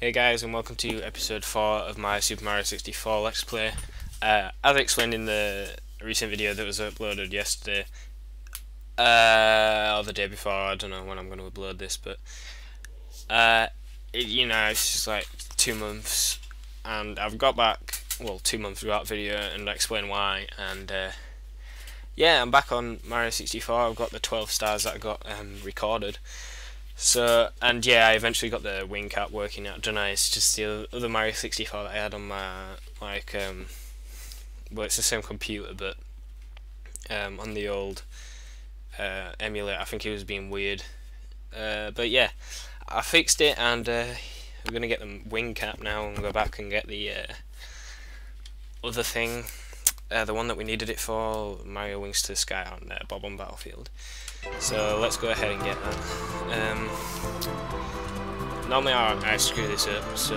Hey guys and welcome to episode 4 of my Super Mario 64 Let's Play. Uh, as I explained in the recent video that was uploaded yesterday, uh, or the day before, I don't know when I'm going to upload this, but, uh, it, you know, it's just like two months, and I've got back, well, two months without video, and I explain why, and, uh, yeah, I'm back on Mario 64, I've got the 12 stars that I got um, recorded, so, and yeah, I eventually got the wing cap working out. Don't know, it's just the other Mario 64 that I had on my, like, um, well, it's the same computer, but um, on the old uh, emulator, I think it was being weird. Uh, but yeah, I fixed it, and uh, we're going to get the wing cap now and go back and get the uh, other thing, uh, the one that we needed it for, Mario Wings to the Sky on uh, Bob-omb Battlefield. So let's go ahead and get that. Um, normally I, I screw this up, so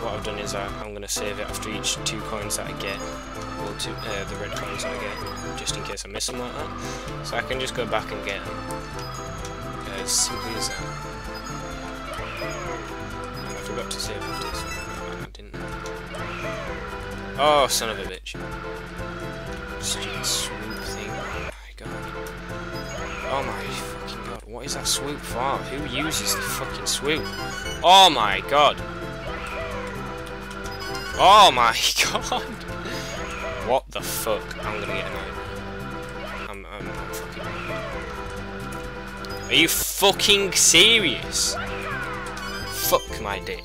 what I've done is I, am going to save it after each two coins that I get, well, two, uh, the red coins that I get, just in case I miss them like that. So I can just go back and get them. As simply as that. I forgot to save after, so I didn't. Oh, son of a bitch. Stupid swoop thing. Oh my god. Oh my fucking god, what is that swoop for? Who uses the fucking swoop? Oh my god. Oh my god. What the fuck? I'm gonna get annoyed. I'm, I'm, I'm fucking... Are you fucking serious? Fuck my dick.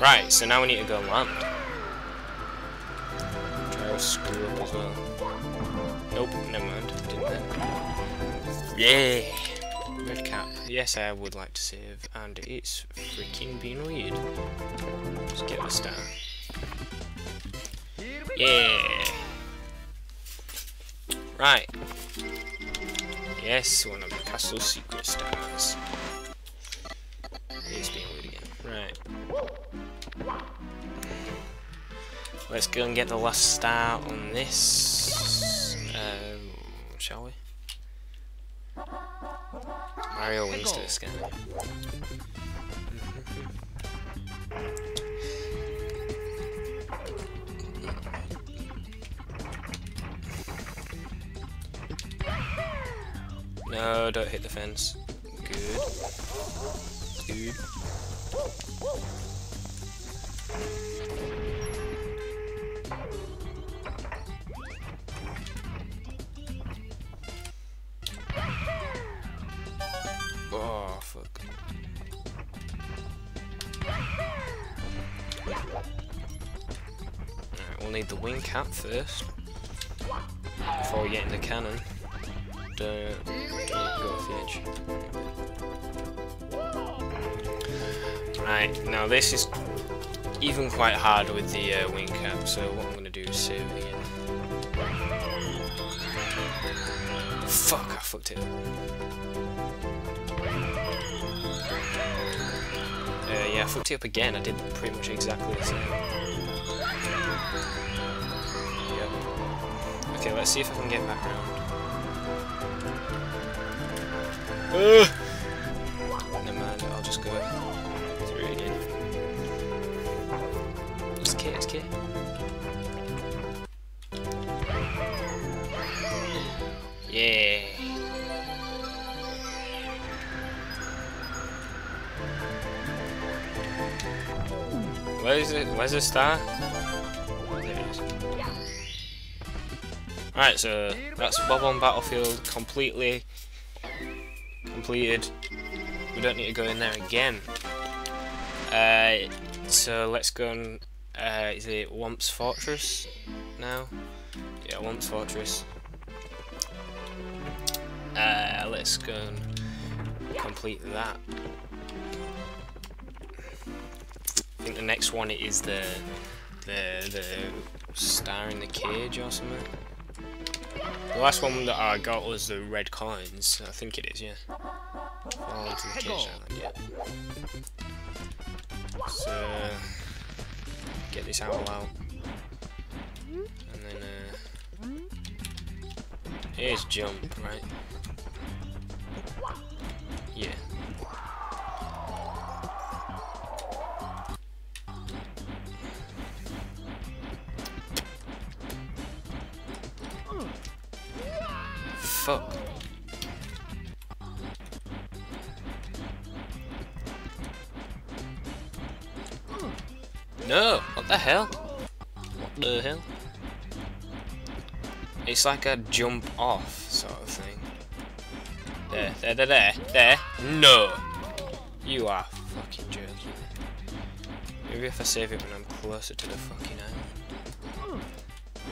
Right, so now we need to go land. Screw up as well. Nope, never mind. Didn't then. Yeah! Red cap. Yes, I would like to save, and it's freaking being weird. Just get the star. Yeah! Right. Yes, one of the castle secret stars. Let's go and get the last star on this. Um, shall we? Mario to the sky. No, don't hit the fence. Good. Good. The wing cap first. Before we get cannon. Don't, go off the edge. Right, now this is even quite hard with the uh, wing cap, so what I'm going to do is save it again. Fuck, I fucked it. Uh, yeah, I fucked it up again. I did pretty much exactly the same. Okay, let's see if I can get back around. Uh, never mind, I'll just go through it again. It's K, it's K. Yeah. Where is it? Where's the star? Alright, so that's Bob-omb Battlefield completely completed. We don't need to go in there again. Uh, so let's go and uh, is it Whomp's Fortress now? Yeah, Whomp's Fortress. Uh, let's go and complete that. I think the next one is the the the star in the cage or something. The last one that I got was the red coins. I think it is, yeah. Fall into the yeah. So get this owl out, and then uh, here's jump, right? No! What the hell? What the hell? It's like a jump off sort of thing. There, there, there, there, there. No! You are fucking joking. Maybe if I save it when I'm closer to the fucking island.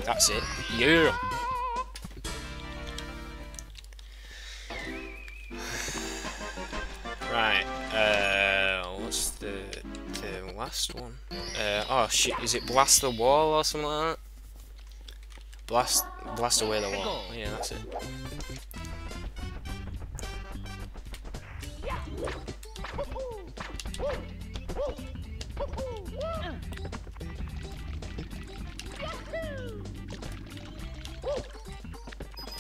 That's it. Yeah! Last one? Uh, oh shit, is it blast the wall or something like that? Blast, blast away the wall. Yeah, that's it.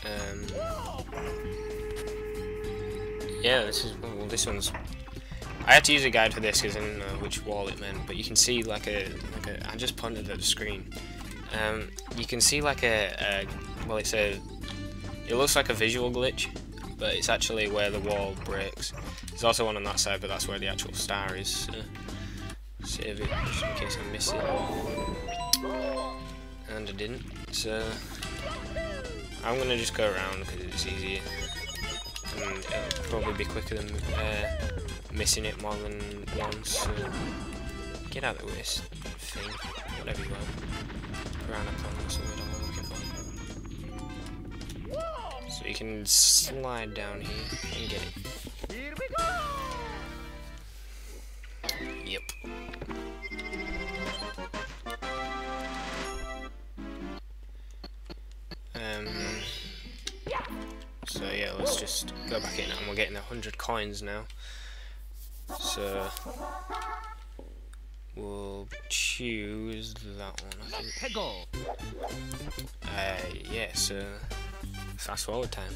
Um, yeah, this is well, this one's. I had to use a guide for this because I didn't know which wall it meant, but you can see like a like a. I just pointed at the screen. Um, you can see like a, a well, it's a. It looks like a visual glitch, but it's actually where the wall breaks. There's also one on that side, but that's where the actual star is. So save it just in case I miss it. And I didn't. So I'm gonna just go around because it's easier, and it'll probably be quicker than uh, missing it more than once. So get out of the way, thing, whatever you want. Piranha that's the word I'm looking for. So you can slide down here and get it. Here we go! Yep. So yeah, let's just go back in, and we're getting a hundred coins now. So we'll choose that one. I think. Peggle! Uh, yeah. So fast forward time.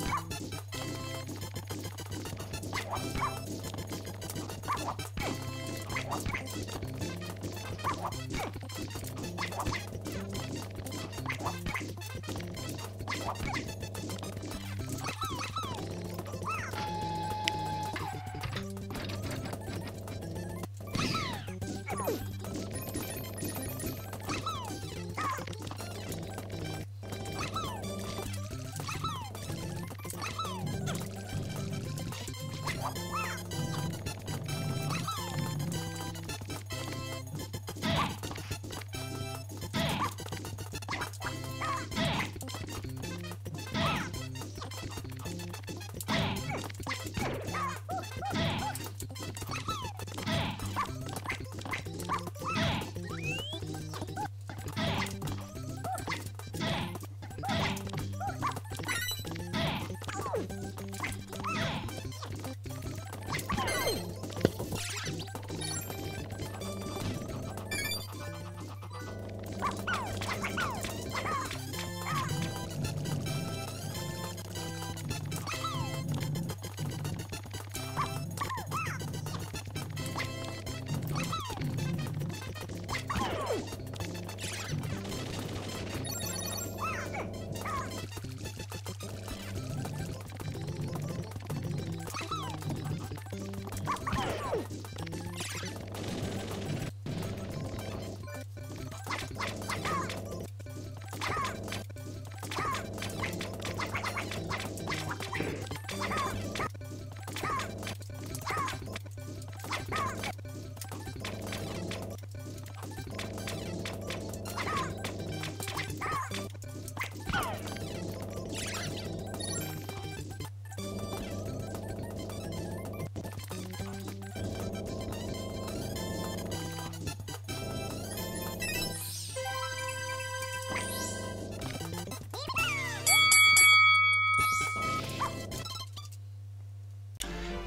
ハハハ!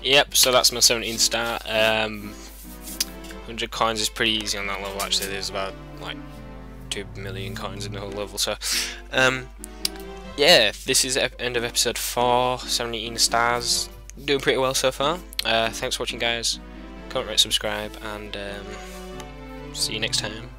Yep, so that's my 17 star. Um, 100 coins is pretty easy on that level actually, there's about like 2 million coins in the whole level, so... Um, yeah, this is end of episode 4, 17 stars. Doing pretty well so far. Uh, thanks for watching guys. Comment, rate, subscribe, and um, see you next time.